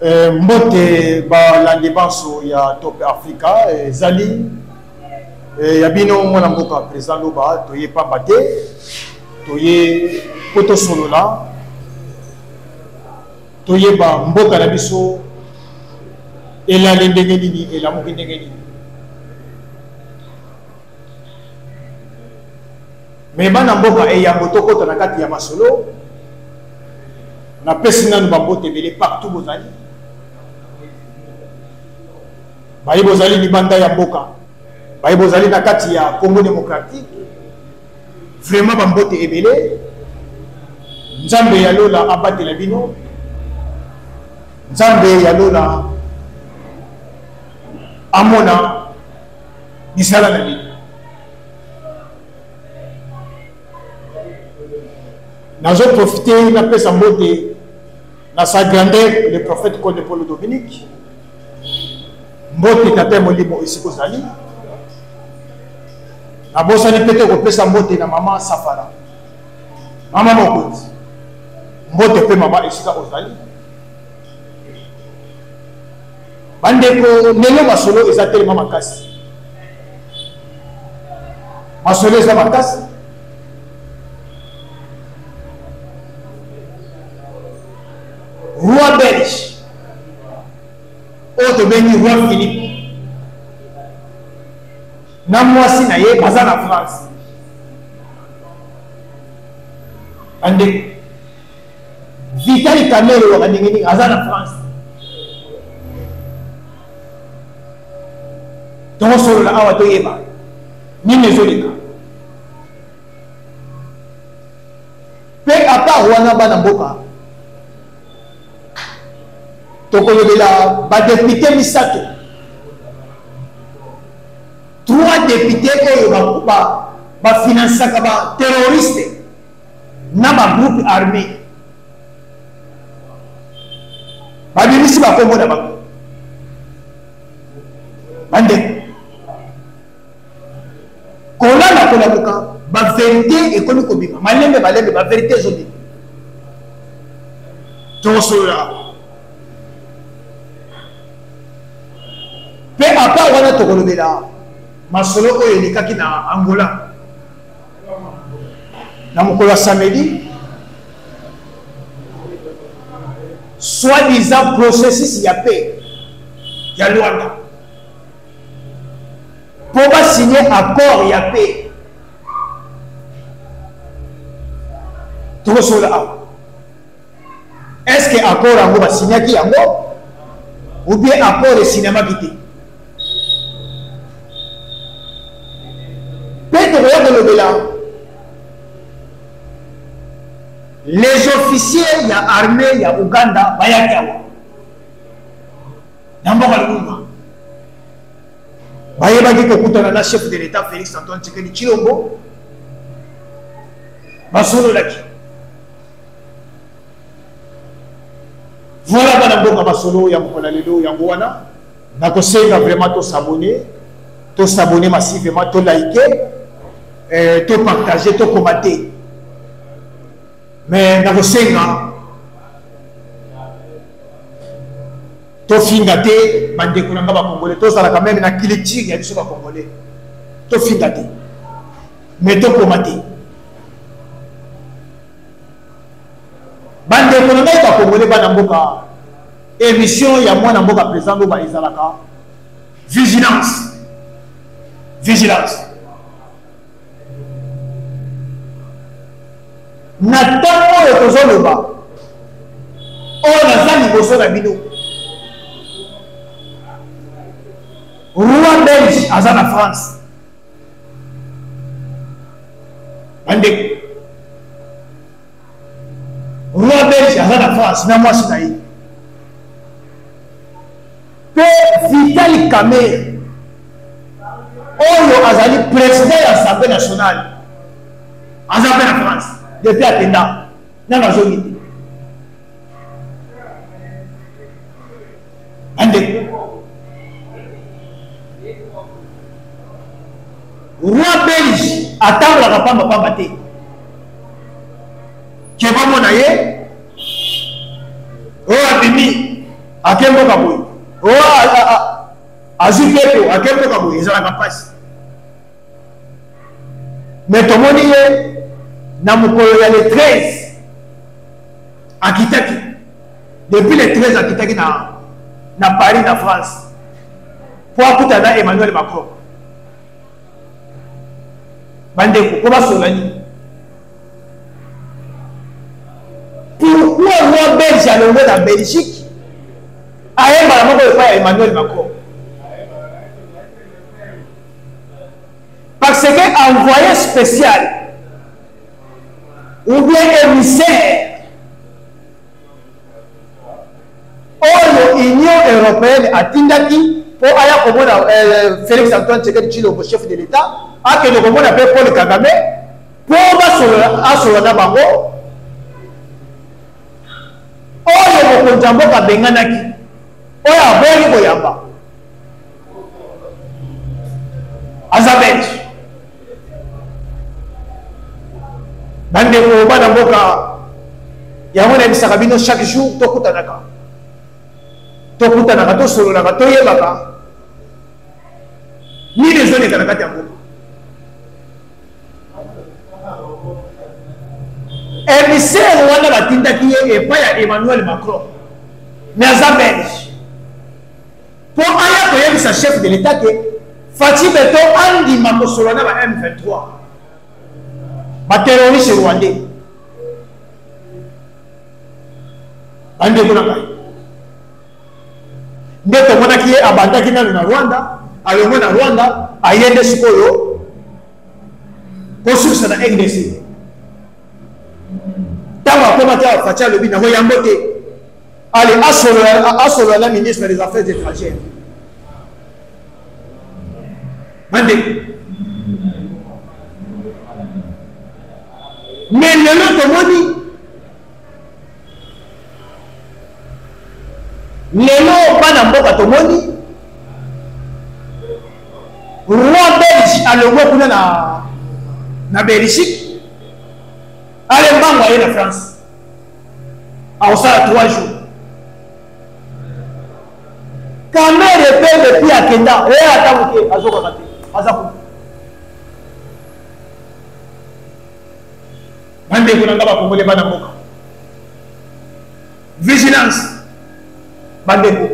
Eh, mbote balandi banso ya top africa ezali eh, ya bino mwana mboka président loba toye pamba te toye mpo tosolola toyeba mboka na biso elali ndenge nini elamuki ndenge nini me bana mboka eyambo tokota na kati ya masolo napesi nanu bambote ebele partout bozali baye bozali libanda ya mboka baye bozali na kati ya congo démocratique vraiment bambote ebele nzambe ya lola abatela bino nzambe ya lola amona misala na nini nazoprofite napesa mbote na sa grandeur le prophète konde polo dominique mbote tata ya molimo esika ozali nabosani mpe te kopesa mbote na mama safara mama mokonzi mbote mpe mama esika ozali bandeko lelo masolo eza telema makasi masolo eza makasi roi belge oyo tobengi roi philippe na mwasi na ye baza na france bandeko vitali kamere waka ndenge ndenge aza na france tokosolola awa toyeba nini ezoleka mpe apart wana bana mboka tokolobela badepute misato trois depute oyo bafinansaka baterroriste na ba groupe armé babimisi bakombo na bango bandeko kolala kolamuka baverité ekomi kobima malembe malembe baverité ezobima tokosolola mpe apart wana tokolobela masolo oyo elekaki na angola na mokolo ya samedi soi-disant processus ya paix ya Luanda mpo basigne accord ya paix tokosolola awa Est-ce que accord yango ba signaki yango ou bien accord esignamaki te? Mpe tokoya kolobela les officiers ya armée ya Ouganda bayaki awa na mboka Lumumba bayebaki kokutana na chef de l'État Félix Antoine Tshisekedi Tshilombo basololaki Voilà bana mboka masolo ya mokolo lelo yango wana nakosenga vraiment tosabone tosabone massivement tolaike eh, topartage tokoma te mais nakosenga tofinga te bandeko na nga bakongole tozalaka meme na culture ya biso bakongole tofinga te mais tokoma te bandeko na ngai bakongole bana mboka émission ya mwana mboka président loba ezalaka vigilance vigilance na ntango oyo tozoloba oyo naza liboso na bino roi belge aza na france bandeko roi belge aza na france na mwasi na ye mpe vitali kamere oyo azali président ya assemblée nationale aza mpe na france depuis akenda nanga azongi te bandeko roi belge atambolaka pambapamba te ke bamona ye oyo oh, abimi ake mboka boye oyo oh, azwi pepo ake mboka boye ezalaka mpasi me tomoni ye na mokolo ya le 13 akitaki depuis le 13 akitaki na, na paris na france mpo akuta na emmanuel macron bandeko mpo basola nini pourkui mwa belge alongo na belgique ayembala moko epai ya emmanuel macron parce que envoyé spécial ou bien émissaire oyo union européenne atindaki mpo aya komona euh, félix antoine tsekedi tshilombo chef de l'état akende komona mpe paul kagame mpo asolola na bango oyo mokonzi ya mboka abenganaki oyo aboyaki koyamba aza belge bandeko bana mboka yango nayebisaka bino chaque jour tokutanaka tokutanaka tosololaka toyebaka nini ezoleka na kati ya mboka emisere wana batindaki ye epai ya emmanuel macron me aza belge Po aya koyebisa chef de l'etat que Fatshi Beton andima kosolola na ba M23 ba terroristes rwandais bandeko na ngai nde tomonaki ye abandaki nano na rwanda alongo na rwanda aye nde sikoyo kosukisa na rdc ntango akomaki awa faci alobi nango yango te Allez, asolo la ministre des Affaires étrangères. Mandé. Mais le nom de Moni, le nom bana mboka tomoni roi belge alongwe kuna na na belgique alembango aye na france akosala 3 jours kamere mpe depuis akenda oyo ata moke azokaka te aza kutu bandeko na nga bakongole bana mboka vigilance bandeko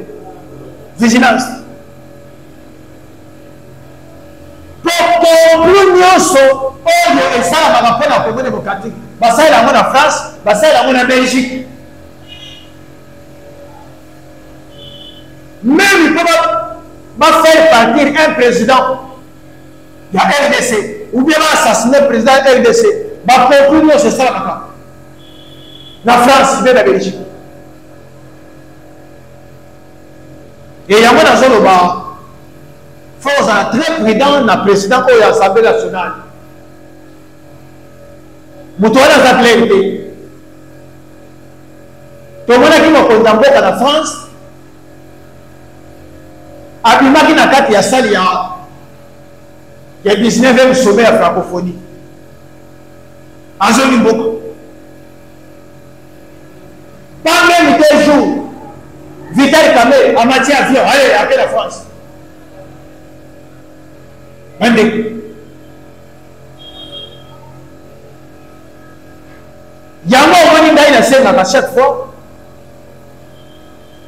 vigilance kokonklu nyonso oyo esalamaka mpo na congo démocratique basalela yango na france basalela yango na belgique meme mpo bafaire partir un président ya rdc ou bien baassassine président ya rdc bakonklu nyonso esalamaka na france mpe na belgique e yango nazoloba fo ozala très prudent na président oyo ya assemblée nationale moto wana aza plaine te tomonaki mokonzi ya mboka na france abimaki na kati ya sali ya ya 19e sommet ya francophonie azongi mboka pas même deux jours vital kame amati avion aye ake la france bandeko yango omoni ngai nasengaka chaque fois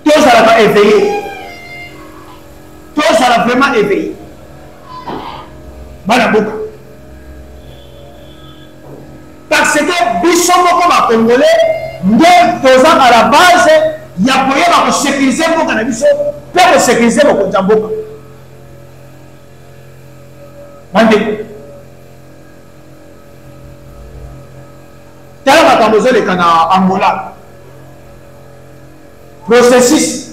tozalaka éveillé tozala vraiment éveillé bana boka parce que biso moko ba congolais nde toza à la base ya koyeba kosekirize mboka na biso mpe kosekirize bokonzi ya mboka bandeko tala makambo ezoleka na angola processus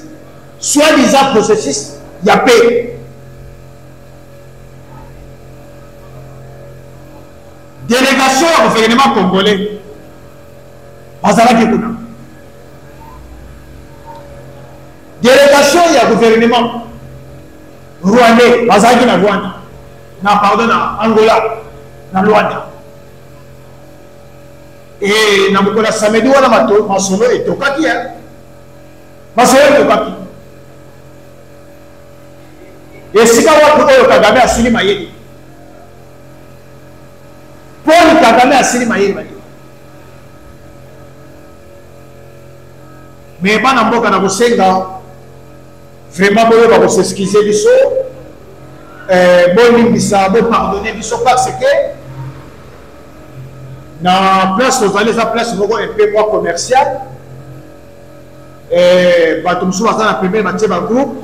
soit disant processus ya paix Delegation ya gouvernement congolais bazalaki kuna. Delegation ya gouvernement rwandais bazalaki na Rwanda, na pardon na Angola, na Rwanda. Et na mokolo ya samedi wana masolo etokaki, masolo etokaki. esika wapi oyo kagame asili mayele paul kagame asili mayele baye me bana mboka na kosenga vraiment boyoka koseskize biso eh, bolimbisa bopardonne biso parce que na place tozali eza place moko un peu mwa commercial eh, bato mosusu baza na pembeni batie bagroupe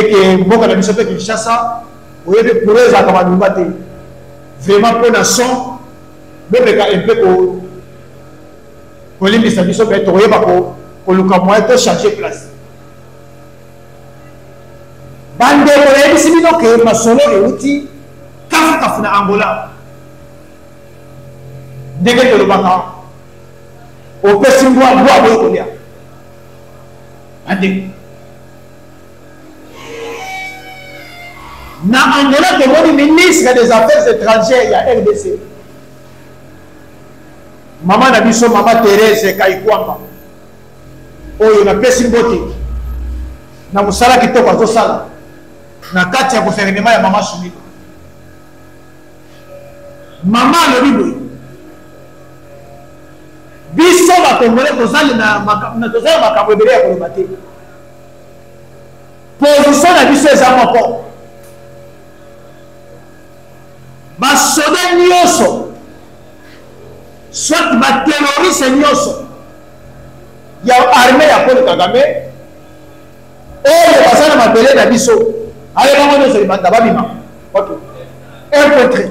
eke mboka na biso mpe kinshasa oyebi courant ezalaka malonga te vraiment mpo na son bomeka mpe kolimbisa biso mpe tokoyeba koluka moyen to change place bandeko nayebisi bino ke masolo euti kafukafu na angola ndenge tolobaka opesi mbwa mbwa boye kolya bandeko Na Angola tomoni ministre des affaires étrangères ya RDC. Mama na biso mama Therese Kayikwamba oyo napesi mbote na mosala kitoko azosala na kati ya guvernema ya mama Sumika. Mama alobi boye biso bakongole tozali na makambo ebele ya koloba te position na biso eza moko basoda nyonso soit baterroriste nyonso ya arme ya polo kagame oyo baza na mabele na biso ayo bango nyonso libanda babima bato impotre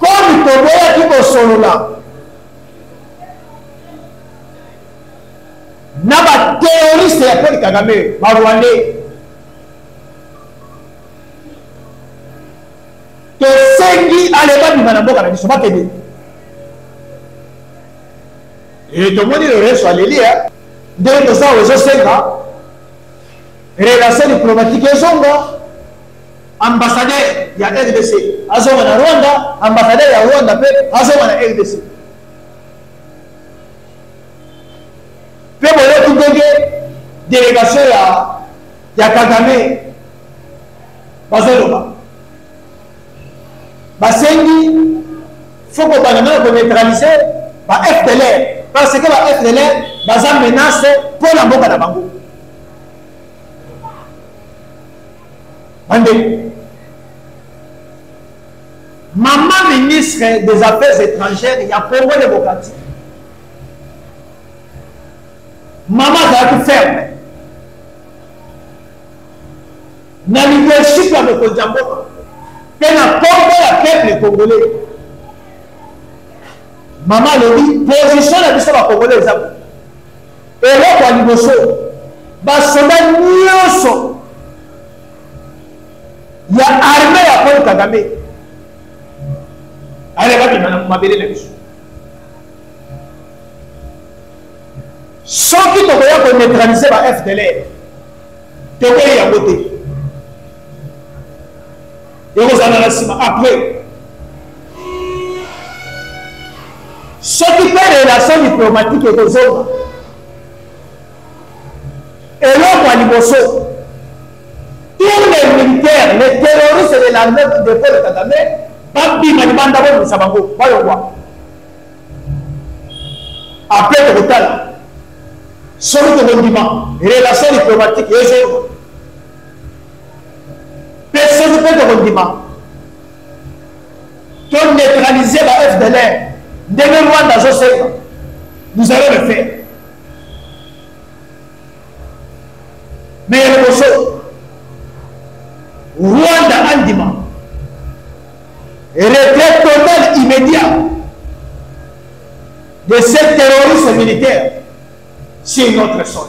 komi toboyaki kosolola na bateroriste ya paul kagame barwandais tosengi ale babima na mboka na biso bakende e tomoni lorenso aleli ya eh. ndenge toza oyo ezosenga relation diplomatique ezonga Ambassadeur ya rdc azonga na Rwanda, ambassadeur ya Rwanda pe azonga na rdc. Pe boyoki ndenge delegation ya ya Kagame bazoloba basengi faut kobanda nano koneutralize ba fdlr parce que ba fdlr baza menace mpo na mboka na bango bandeko mama ministre des affaires étrangères ya congo démocratique mama azalaki ferme na leadership ya mokonzi ya mboka mpe na kombo ya peuple congolais mama alobi position na biso bakongolais eza Eloko ya liboso, basoda nyonso ya arme ya Paul Kagame ale babima na mabele na biso. Soki tokoya ko neutraliser ba FDLR, tokoyi yango te. Yoko zana na sima après. Soki pe relation diplomatique ekozonga. Eloko ya liboso. Tous les militaires, les terroristes de l'armée qui défendent Kagame, babima libanda bobimisa bango, bayokwa. Après tokotala. Soki tokondima relation diplomatique ezonga. mpe soki mpe tokondima to neutraliser ba fdlr ndenge rwanda azosenga nous allons le faire mais ya liboso rwanda andima retrait total immédiat de ces terroristes militaires sur notre sol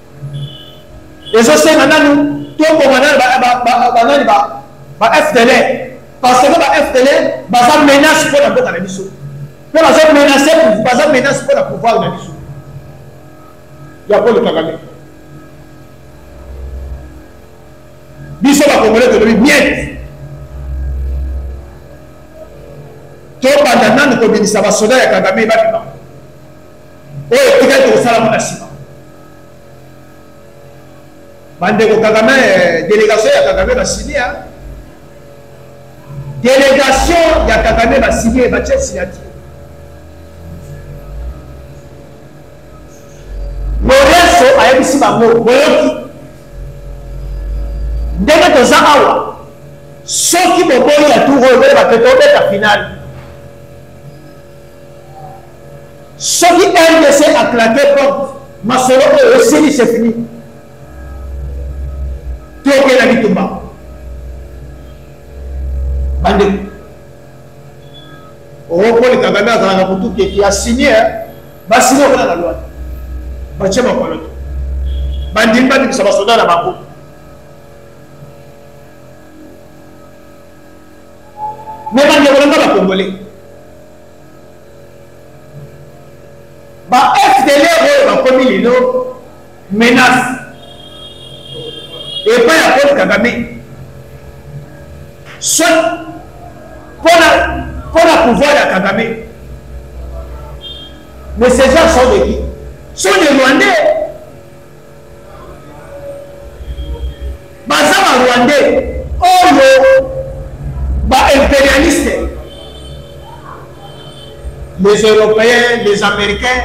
ezosenga nanu toboma nani banani ba fdl parce que ba fdl baza menace mpo na mboka na biso mpe baza menace baza menace mpo na pouvoir na biso ya polo kagame biso bakongole tolobi miete tobanda nanu kobimisa basoda ya kagame babima oyo etikali tokosalama na nsima bandeko kagame eh, delegation ya kagame basilia ah. delegation ya kagame basilie batie signature lorenso ayebisi bango boyoki ndenge toza awa soki boboyi ya tour oyo boyeba te tobeta finale soki rdc a claquer porte masolo oyo esili c'est fini tokela bitumba bandeko oopoli kagame azalaka kutu keki ya sinie eh? basini okona na lwani batie makolo te bandimi babimisa basoda na bango me bandeko na nga bakongole ba fdlr oyo bakomi lelo menace epai ya paul kagame soit mpo na pouvoir ya kagame mais ces gens sont de qui sont des rwandais baza ba rwandais oyo ba imperialiste les européens les américains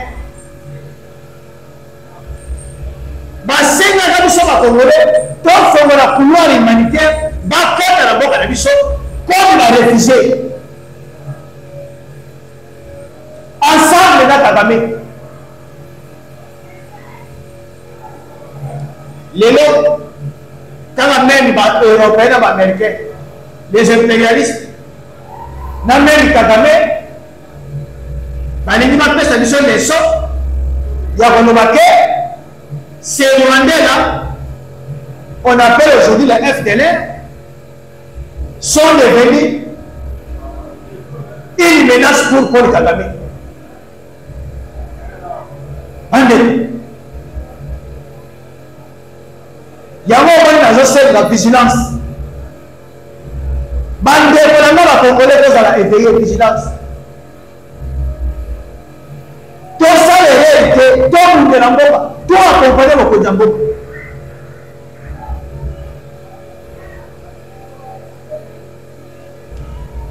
basengaka biso bakongole tofongola couloir humanitaire bakota na boka na biso comme ba refuse ensemble na kagame lelo tala meme baeuropéen na baaméricain les impérialistes na meme kagame balingi bapesa biso leso ya koloba ke se rwandais là on appelle aujourd'hui la fdlr sont devenus une menace pour paul kagame ande yango omoni nazosenga vigilance bandeko na nga bakongole tozala eveye vigilance tosala elei te tobundela mboka to akompane mokonzi ya mboka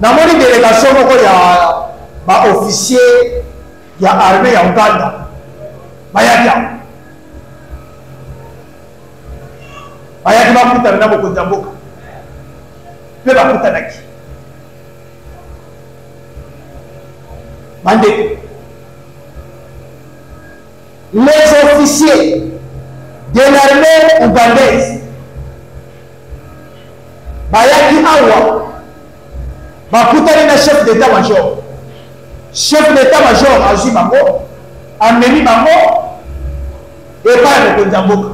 namoni delegation moko ya baofficier ya armée ya uganda bayaki yango bayaki bakutana na mokonzi ya mboka mpe bakutanaki bandeko les officiers de l'armée ougandaise bayaki awa bakutani na chef d'état major chef d'état major azwi bango amemi bango epai ya mokonzi ya mboka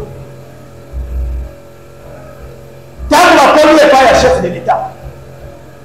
ntango bakomi epai ya chef de l'état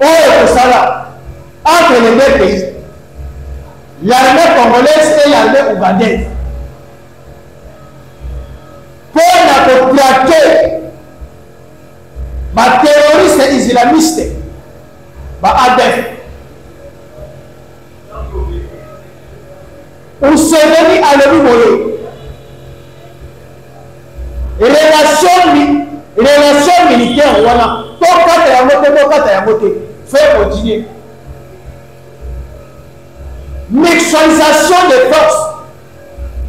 oyo tosala entre les deux pays l'armée congolaise et l'armée ougandaise mpo na kotrake baterroriste islamiste ba adf Museveni alobi boye, Relation militaire wana tokata yango te, tokata yango te, fait continuer. Mutualisation des forces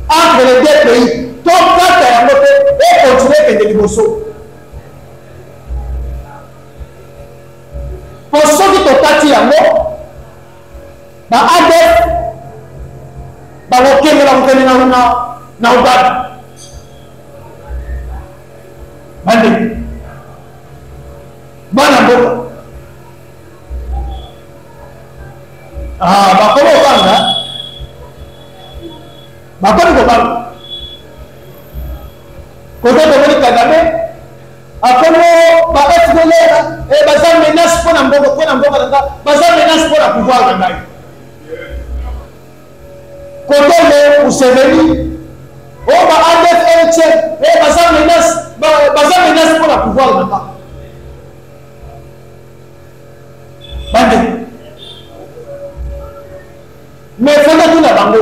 entre les deux pays tokata yango te ekontinue kende liboso mpo soki tokati yango ba adf bakokende bakokende na uganda bandeko bana mboka ah, bakomi kobanga bakomi kobanga koza tomoni kagame akomo ba fdlr e eh, baza menace mpo na mboka mpo na mboka na nga baza menace mpo na pouvoir na ngai kotole museveni o oh, ba adf lc e eh, baza menace baza menace mpo na pouvoir na nga bande mais fanda tuna bango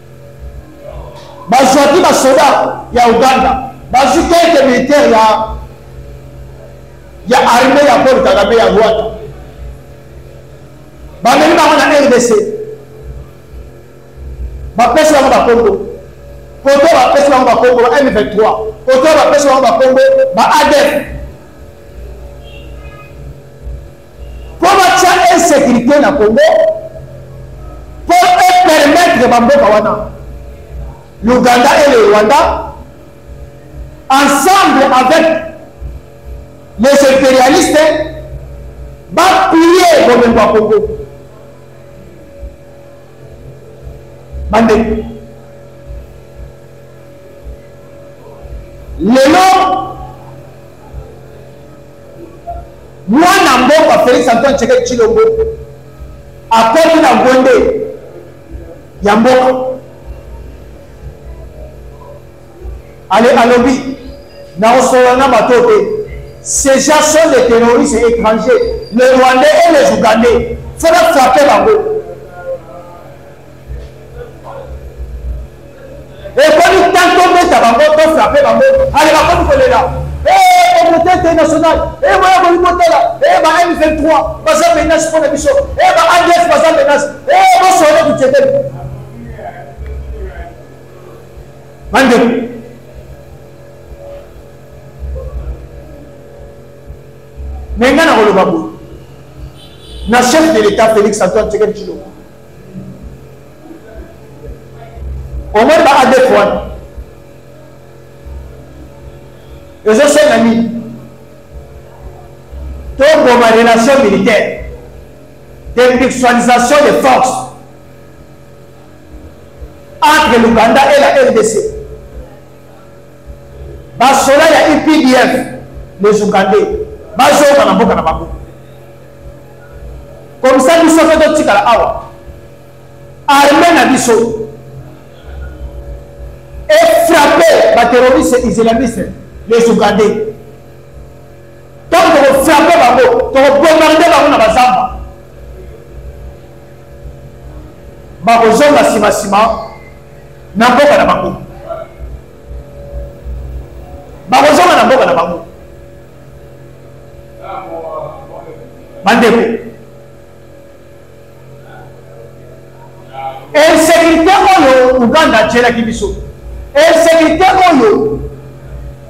bazwaki basoda ya uganda bazwi quelque militaire ya ya armée ya paul kagame ya rwanda bamemi bango na rdc bapesi bango bakongo koto bapesi bango bakongo ba m23 koto bapesi bango bakongo ba adf Mpo batya insecurite na Congo, mpo epermettre bamboka wana l'Ouganda et le Rwanda, ensemble avec les impérialistes, bapiller bomengo ya Congo. Bandeko, lelo mwana mboka Felix Antoine Tshisekedi Tshilombo akomi na ngwende ya mboka ale alobi nakosola na bato te ces gens sont des terroristes étrangers les rwandais et les ougandais fona frappe bango ekomi ntango tobeta bango tofrape bango ale bakomi kolela communauté eh, nationale eh, boya komi kotala eh, ba m23 baza menace mpo na biso ba adf baza menace bosone kuceteli bandeko me ngai nakoloba boye na chef de l'état félix antoine tshekedi tshilombo omoni ba adf wana ezosenga nini toboma relation militaire depixualisation de force entre l'ouganda et la rdc basola ya updf les ougandais bazonga na mboka na bango Comme ça biso pe totikala awa. Armée na biso et frapper ba terroristes islamistes les Ougandais. ntango tokofrape bango tokobombarde bango na bazamba bakozonga nsima nsima na mboka na bango bakozonga na mboka na bango bandeko insécurité oyo uganda atyelaki biso insécurité oyo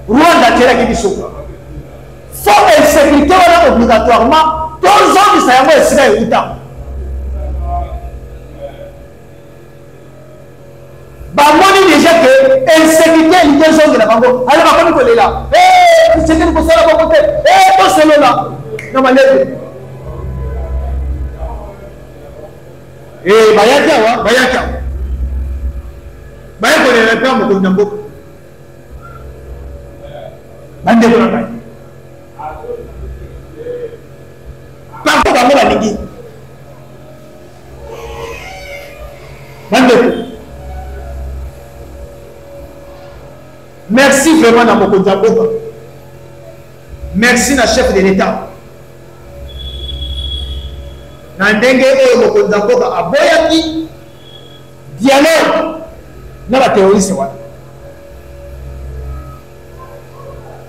rwanda atyelaki biso fo insécurité wana obligatoirement tozongisa yango esika euta bamoni deja ke insécurité elingi ezongela bango ale bakomi kolela tisekeli kosala bango te tosolola na malebe bayaki awa bayaki awa baya kolela mpe mokonzi na mboka bandeko na ngai partout bango balingi bandeko merci vraiment na mokonzi ya mboka merci na chef de l'état na ndenge oyo mokonzi ya mboka aboyaki dialogue na bateroriste wana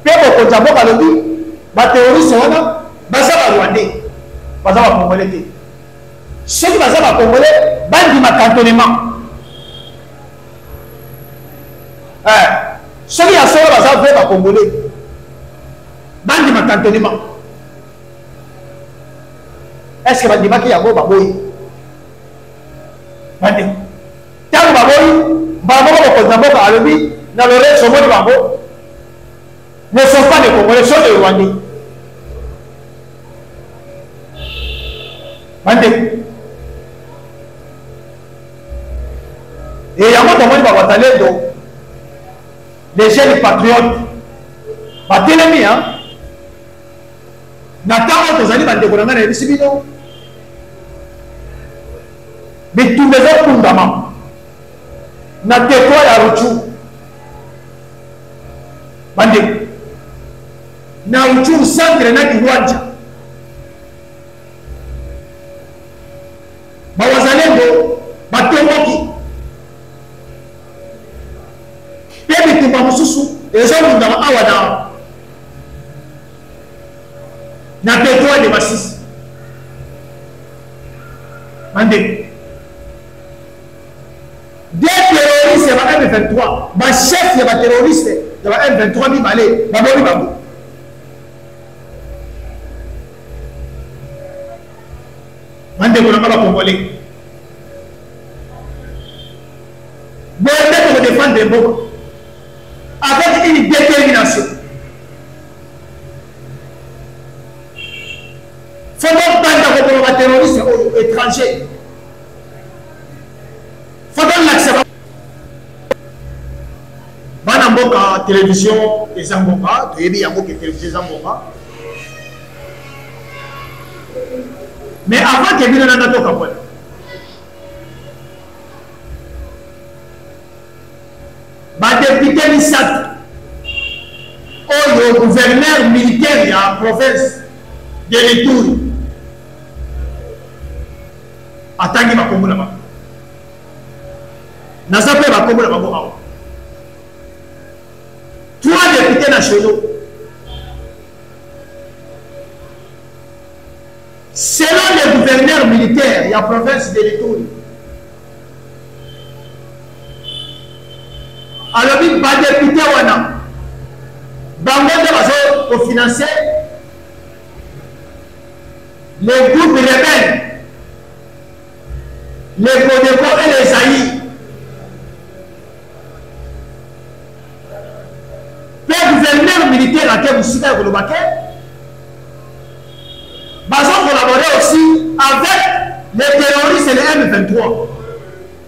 mpe mokonzi ya mboka alobi bateroriste wana baza barwandais baza bakongole te soki baza ba congolais bandima cantonnement eh, soki ya solo baza vrai ba congolais bandima cantonnement est ce que bandimaki yango baboyi bande ntango baboyi mbala moko mokonzi na mboka alobi na lorenso omoni bango Ne sont pas des Congolais, sont des Rwandais. Bandeko. Et yango tomoni bawazalendo les jeunes patriotes batelemi a na ntango tozali bandeko na ngai nayebisi bino bitumba ezokundama na teritware ya rucu bandeko na uchuru centre na kiwanja bawazalendo batomboki mpe bitumba mosusu ezolundama awa na na petrole de masisi bandeko De terroriste ya ba M23, ba chef ya ba terroriste ya ba M23 mibale babomi bango. Bandeko na nga bakongolais, boye nde tokodefendre mboka avec une détermination. Faut donc banda koboma ba terroriste oyo étranger mboka televizio eza mboka toyebi yango ke televizio eza mboka mais avant ke bino nanga tokabwana badepute misato oyo gouverneur militaire ya province de lituri atangi bakombo na bango naza mpe bakombo na bango awa trois députés nationaux selon le gouverneur militaire ya province de letoni alobi badepute wana bango nde bazo kofinanse Les groupes rebelles, les Codeco et les Zaïre, mpe gouverneur militaire ake mosika ya koloba ke bazo collaborer aussi avec les terroristes et les M23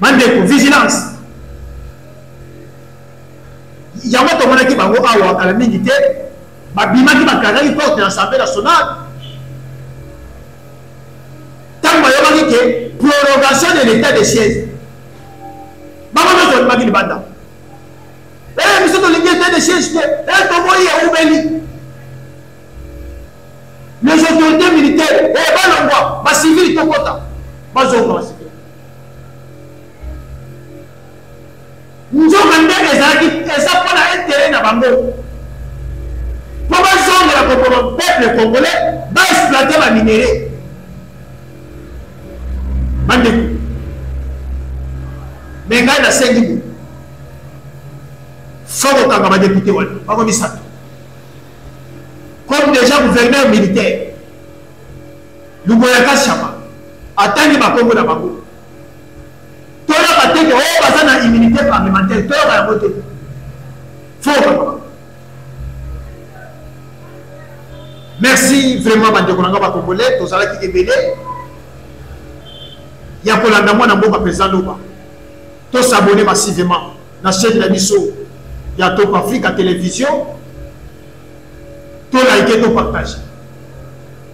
bandeko vigilance yango tomonaki bango awa kala mingi te babimaki bakangaki porte ya assemblée nationale ntango bayokaki ke prolongation de l'état de siège bango nyonso babimaki libanda e eh, biso tolingi état de siège te e eh, toboyi eumeli les autorités militaires e eh, balongwa bacivile tokota bazonga nzoka nde ezalaki eza mpo na intere na bango mpo bazongela kokoma peuple congolais baexploite baminere bandeko me ngai nasengi bo fo kokanga badepute wana bango misato comme déjà gouverneur militaire Luboya Kashama atangi ba kombo na bango. Toyoka te ke oyo baza na immunité parlementaire toyoka yango te. Faux papa. merci vraiment bandeko na ngai bacongolais tozalaki ebele ya kolanda mwana mboka mpenza loba tosabone massivement na chaîne na biso ya top africa télévision tolaike topartage